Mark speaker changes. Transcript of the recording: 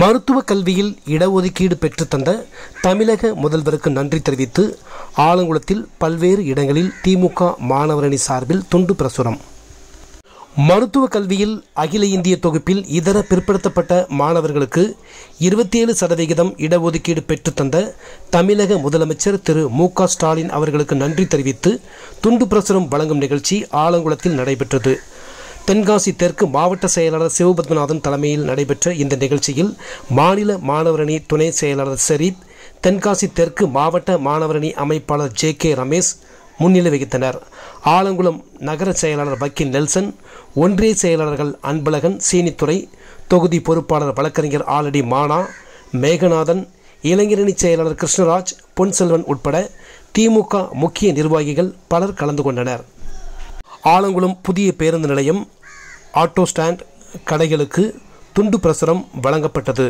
Speaker 1: மருத்துவ கல்வியில் இடஒதுக்கீடு பெற்றுத்தந்த தமிழக முதல்வருக்கு நன்றி தெரிவித்து ஆலங்குளத்தில் பல்வேறு இடங்களில் திமுக மாணவரணி சார்பில் துண்டு பிரசுரம். மருத்துவ கல்வியில் அகில இந்திய தொகுப்பில் இதர பிற்படுத்தப்பட்ட மாணவர்களுக்கு இருபத்தி ஏழு சதவிகிதம் இடஒதுக்கீடு பெற்றுத்தந்த தமிழக முதலமைச்சர் திரு மு க ஸ்டாலின் அவர்களுக்கு நன்றி தெரிவித்து துண்டு பிரசுரம் வழங்கும் நிகழ்ச்சி ஆலங்குளத்தில் நடைபெற்றது. தென்காசி தெற்கு மாவட்ட செயலாளர் சிவபத்மநாதன் தலைமையில் நடைபெற்ற இந்த நிகழ்ச்சியில் மாநில மாணவரணி துணை செயலாளர் ஷரீப் தென்காசி தெற்கு மாவட்ட மாணவரணி அமைப்பாளர் ஜே கே ரமேஷ் முன்னிலை வகித்தனர். ஆலங்குளம் நகர செயலாளர் வக்கீல் நெல்சன் ஒன்றிய செயலாளர்கள் அன்பழகன் சீனித்துறை தொகுதி பொறுப்பாளர் வழக்கறிஞர் ஆலடி மானா மேகநாதன் இளைஞரணி செயலாளர் கிருஷ்ணராஜ் பொன்செல்வன் உட்பட திமுக முக்கிய நிர்வாகிகள் பலர் கலந்து கொண்டனர். ஆலங்குளம் புதிய பேருந்து நிலையம் ஆட்டோ ஸ்டாண்ட் கடைகளுக்கு துண்டு பிரசுரம் வழங்கப்பட்டது.